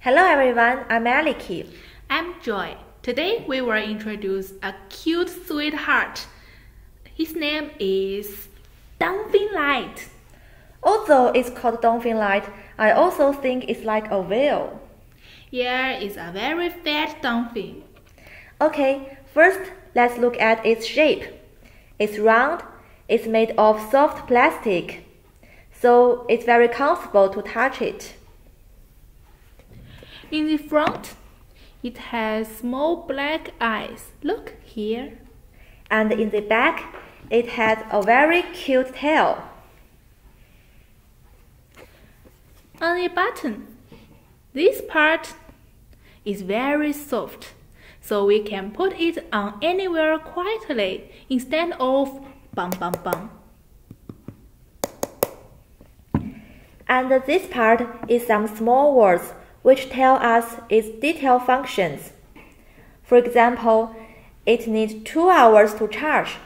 Hello everyone, I'm Alicky. I'm Joy. Today we will introduce a cute sweetheart. His name is Dolphin Light. Although it's called Dolphin Light, I also think it's like a whale. Yeah, it's a very fat Dolphin. Okay, first let's look at its shape. It's round, it's made of soft plastic, so it's very comfortable to touch it. In the front, it has small black eyes. Look here. And in the back, it has a very cute tail. On the button, this part is very soft, so we can put it on anywhere quietly instead of bang bang bang. And this part is some small words which tell us its detailed functions. For example, it needs 2 hours to charge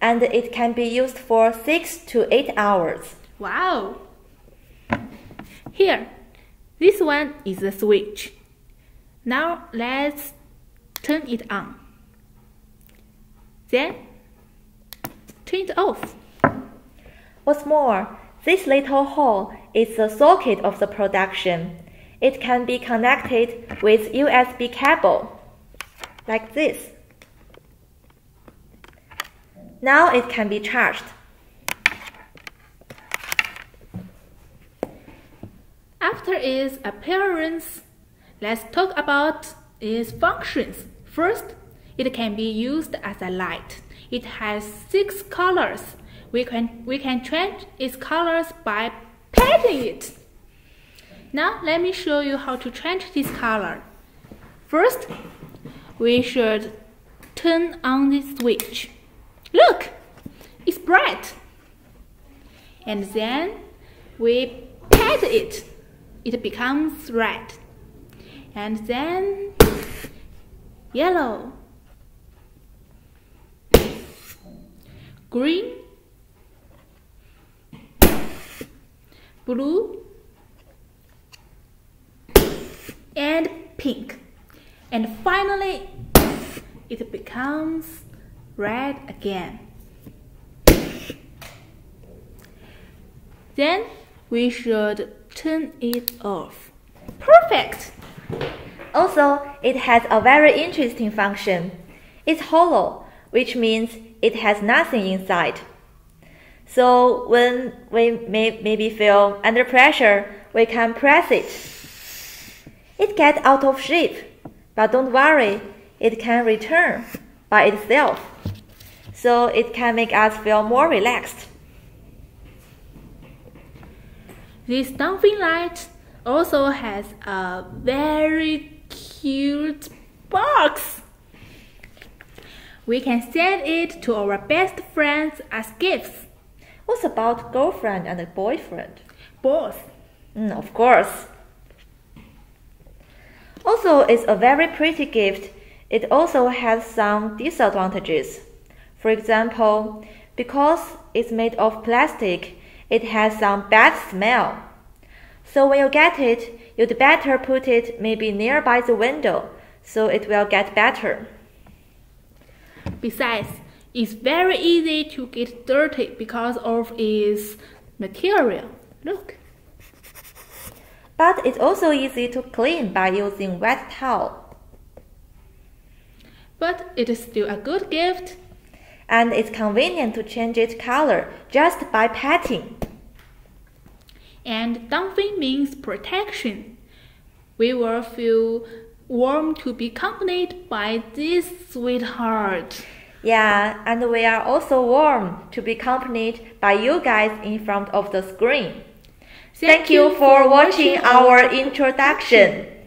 and it can be used for 6 to 8 hours. Wow! Here, this one is the switch. Now let's turn it on. Then turn it off. What's more, this little hole is the socket of the production. It can be connected with USB cable, like this. Now it can be charged. After its appearance, let's talk about its functions. First, it can be used as a light. It has six colors. We can, we can change its colors by patting it. Now let me show you how to change this color. First, we should turn on the switch. Look, it's bright. And then we pat it. It becomes red. And then yellow, green, blue, and pink. And finally, it becomes red again. Then we should turn it off. Perfect! Also, it has a very interesting function. It's hollow, which means it has nothing inside. So when we may maybe feel under pressure, we can press it. It gets out of shape, but don't worry, it can return by itself. So it can make us feel more relaxed. This Dolphin light also has a very cute box. We can send it to our best friends as gifts. What's about girlfriend and boyfriend? Both. Mm, of course. Also, it's a very pretty gift. It also has some disadvantages. For example, because it's made of plastic, it has some bad smell. So when you get it, you'd better put it maybe nearby the window so it will get better. Besides, it's very easy to get dirty because of its material. Look. But it's also easy to clean by using wet towel. But it is still a good gift. And it's convenient to change its color just by patting. And Dolphin means protection. We will feel warm to be accompanied by this sweetheart. Yeah, and we are also warm to be accompanied by you guys in front of the screen. Thank, you for watching our introduction.